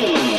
Hey!